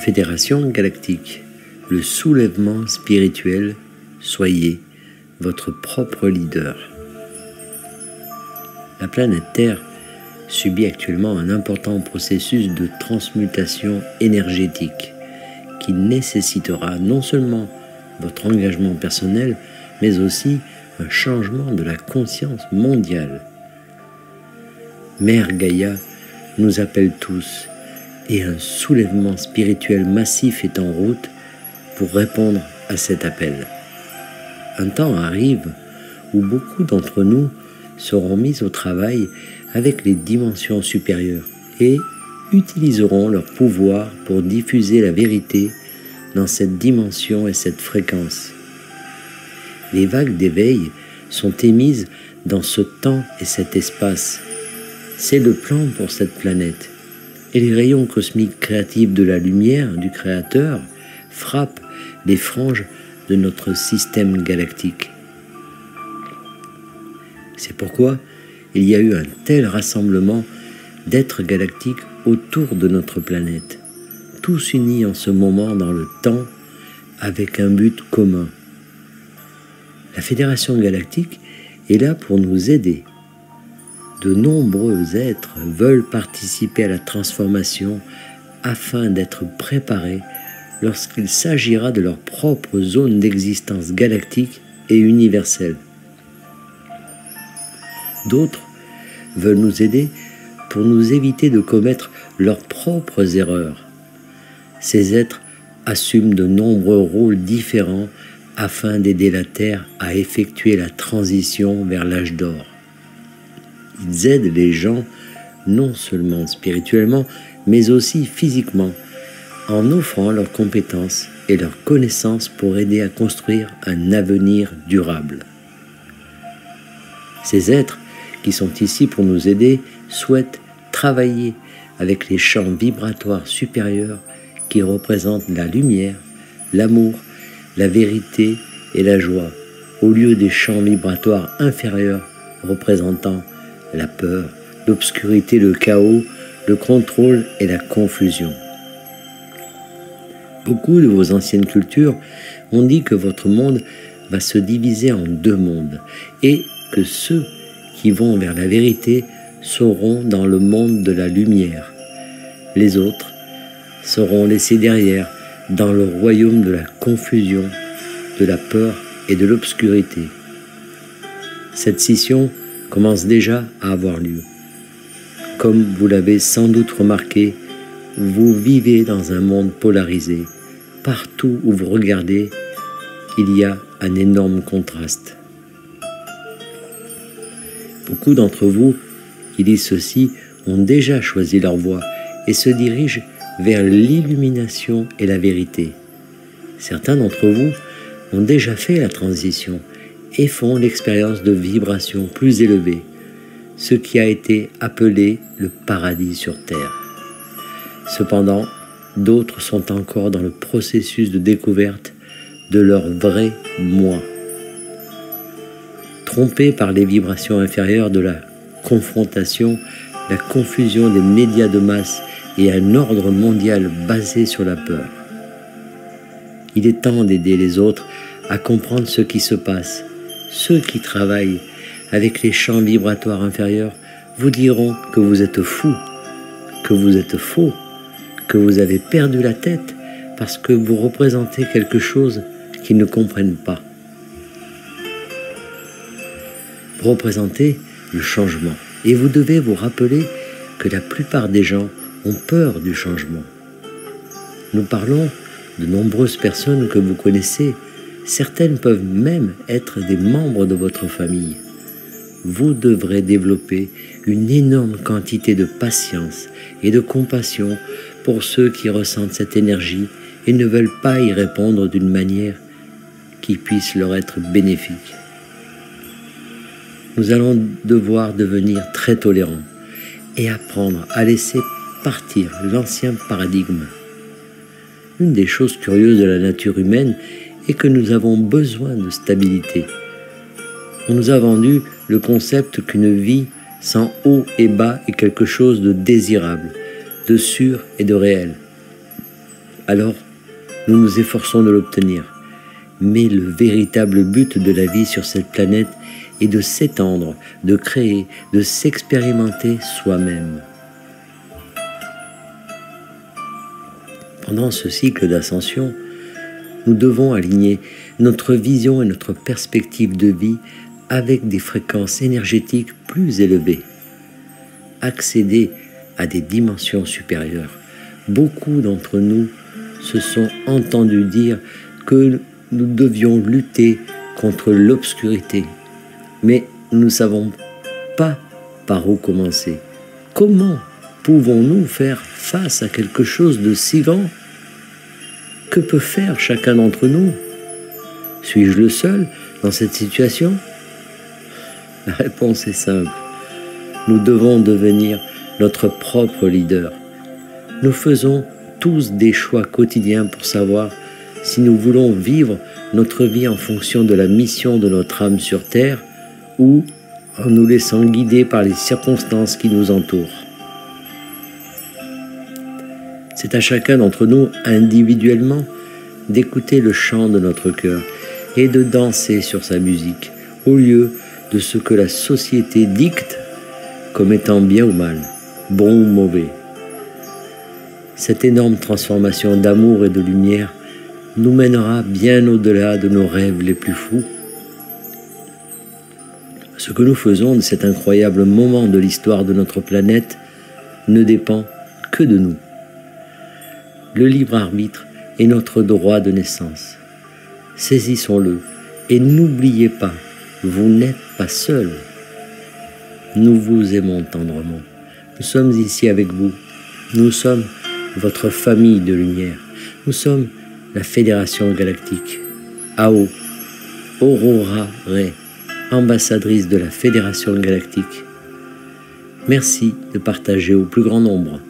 Fédération galactique, le soulèvement spirituel, soyez votre propre leader. La planète Terre subit actuellement un important processus de transmutation énergétique qui nécessitera non seulement votre engagement personnel, mais aussi un changement de la conscience mondiale. Mère Gaïa nous appelle tous et un soulèvement spirituel massif est en route pour répondre à cet appel. Un temps arrive où beaucoup d'entre nous seront mis au travail avec les dimensions supérieures et utiliseront leur pouvoir pour diffuser la vérité dans cette dimension et cette fréquence. Les vagues d'éveil sont émises dans ce temps et cet espace. C'est le plan pour cette planète. Et les rayons cosmiques créatifs de la lumière du Créateur frappent les franges de notre système galactique. C'est pourquoi il y a eu un tel rassemblement d'êtres galactiques autour de notre planète, tous unis en ce moment dans le temps avec un but commun. La Fédération galactique est là pour nous aider. De nombreux êtres veulent participer à la transformation afin d'être préparés lorsqu'il s'agira de leur propre zone d'existence galactique et universelle. D'autres veulent nous aider pour nous éviter de commettre leurs propres erreurs. Ces êtres assument de nombreux rôles différents afin d'aider la Terre à effectuer la transition vers l'âge d'or. Ils aident les gens non seulement spirituellement, mais aussi physiquement, en offrant leurs compétences et leurs connaissances pour aider à construire un avenir durable. Ces êtres qui sont ici pour nous aider souhaitent travailler avec les champs vibratoires supérieurs qui représentent la lumière, l'amour, la vérité et la joie, au lieu des champs vibratoires inférieurs représentant la peur, l'obscurité, le chaos, le contrôle et la confusion. Beaucoup de vos anciennes cultures ont dit que votre monde va se diviser en deux mondes et que ceux qui vont vers la vérité seront dans le monde de la lumière. Les autres seront laissés derrière dans le royaume de la confusion, de la peur et de l'obscurité. Cette scission commence déjà à avoir lieu. Comme vous l'avez sans doute remarqué, vous vivez dans un monde polarisé. Partout où vous regardez, il y a un énorme contraste. Beaucoup d'entre vous qui disent ceci ont déjà choisi leur voie et se dirigent vers l'illumination et la vérité. Certains d'entre vous ont déjà fait la transition et font l'expérience de vibrations plus élevées, ce qui a été appelé le paradis sur Terre. Cependant, d'autres sont encore dans le processus de découverte de leur vrai moi trompés par les vibrations inférieures de la confrontation, la confusion des médias de masse et un ordre mondial basé sur la peur. Il est temps d'aider les autres à comprendre ce qui se passe. Ceux qui travaillent avec les champs vibratoires inférieurs vous diront que vous êtes fou, que vous êtes faux, que vous avez perdu la tête parce que vous représentez quelque chose qu'ils ne comprennent pas. représenter le changement. Et vous devez vous rappeler que la plupart des gens ont peur du changement. Nous parlons de nombreuses personnes que vous connaissez. Certaines peuvent même être des membres de votre famille. Vous devrez développer une énorme quantité de patience et de compassion pour ceux qui ressentent cette énergie et ne veulent pas y répondre d'une manière qui puisse leur être bénéfique nous allons devoir devenir très tolérants et apprendre à laisser partir l'ancien paradigme. Une des choses curieuses de la nature humaine est que nous avons besoin de stabilité. On nous a vendu le concept qu'une vie sans haut et bas est quelque chose de désirable, de sûr et de réel. alors nous nous efforçons de l'obtenir. Mais le véritable but de la vie sur cette planète est de s'étendre, de créer, de s'expérimenter soi-même. Pendant ce cycle d'ascension, nous devons aligner notre vision et notre perspective de vie avec des fréquences énergétiques plus élevées. Accéder à des dimensions supérieures. Beaucoup d'entre nous se sont entendus dire que nous devions lutter contre l'obscurité, mais nous ne savons pas par où commencer. Comment pouvons-nous faire face à quelque chose de si grand Peut faire chacun d'entre nous Suis-je le seul dans cette situation La réponse est simple. Nous devons devenir notre propre leader. Nous faisons tous des choix quotidiens pour savoir si nous voulons vivre notre vie en fonction de la mission de notre âme sur Terre ou en nous laissant guider par les circonstances qui nous entourent. C'est à chacun d'entre nous individuellement d'écouter le chant de notre cœur et de danser sur sa musique au lieu de ce que la société dicte comme étant bien ou mal, bon ou mauvais. Cette énorme transformation d'amour et de lumière nous mènera bien au-delà de nos rêves les plus fous. Ce que nous faisons de cet incroyable moment de l'histoire de notre planète ne dépend que de nous. Le libre arbitre est notre droit de naissance. Saisissons-le et n'oubliez pas, vous n'êtes pas seul. Nous vous aimons tendrement. Nous sommes ici avec vous. Nous sommes votre famille de lumière. Nous sommes la Fédération Galactique. Ao, Aurora Ray, ambassadrice de la Fédération Galactique. Merci de partager au plus grand nombre